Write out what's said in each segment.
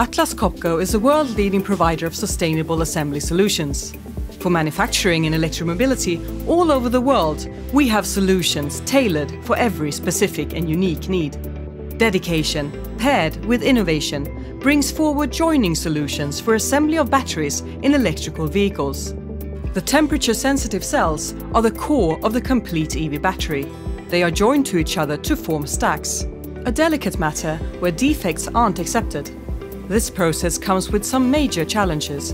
Atlas Copco is a world-leading provider of sustainable assembly solutions. For manufacturing and electromobility all over the world, we have solutions tailored for every specific and unique need. Dedication, paired with innovation, brings forward joining solutions for assembly of batteries in electrical vehicles. The temperature-sensitive cells are the core of the complete EV battery. They are joined to each other to form stacks, a delicate matter where defects aren't accepted. This process comes with some major challenges.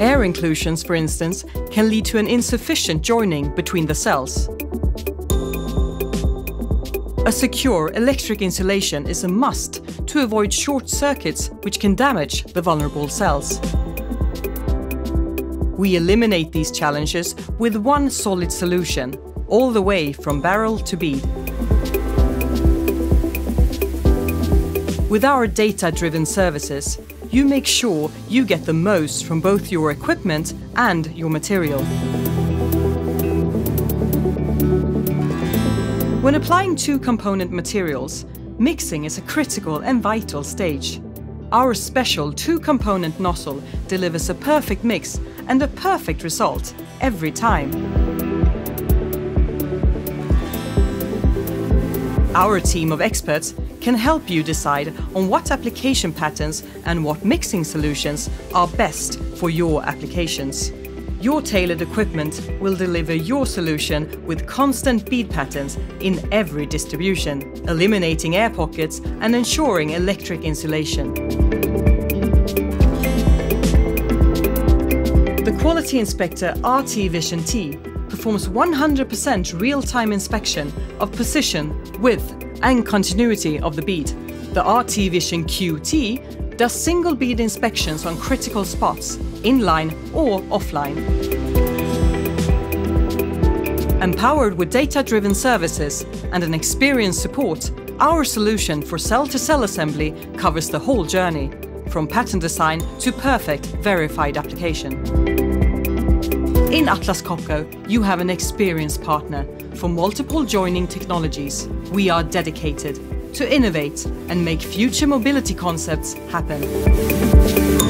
Air inclusions, for instance, can lead to an insufficient joining between the cells. A secure electric insulation is a must to avoid short circuits which can damage the vulnerable cells. We eliminate these challenges with one solid solution, all the way from barrel to bead. With our data-driven services, you make sure you get the most from both your equipment and your material. When applying two-component materials, mixing is a critical and vital stage. Our special two-component nozzle delivers a perfect mix and a perfect result every time. Our team of experts can help you decide on what application patterns and what mixing solutions are best for your applications. Your tailored equipment will deliver your solution with constant bead patterns in every distribution, eliminating air pockets and ensuring electric insulation. The Quality Inspector RT Vision T performs 100% real-time inspection of position, width and continuity of the bead. The RT Vision QT does single bead inspections on critical spots, inline or offline. Empowered with data-driven services and an experienced support, our solution for cell-to-cell assembly covers the whole journey, from pattern design to perfect verified application. In Atlas Copco, you have an experienced partner for multiple joining technologies, we are dedicated to innovate and make future mobility concepts happen.